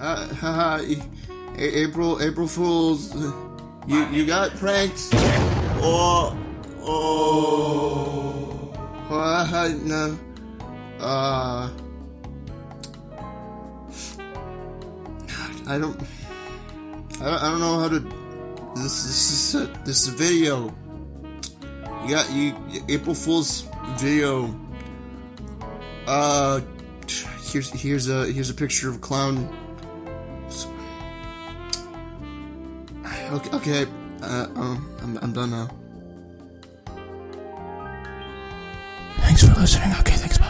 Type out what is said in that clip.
Uh, haha, A- April, April Fools. You, you got pranked. Oh, oh. Uh, no. Uh. I don't. I don't, I don't know how to. This, this is a, this is a video. You got you April Fool's video. Uh, here's here's a here's a picture of a clown. Okay, okay. Uh, um, I'm I'm done now. Thanks for listening. Okay, thanks. Bye.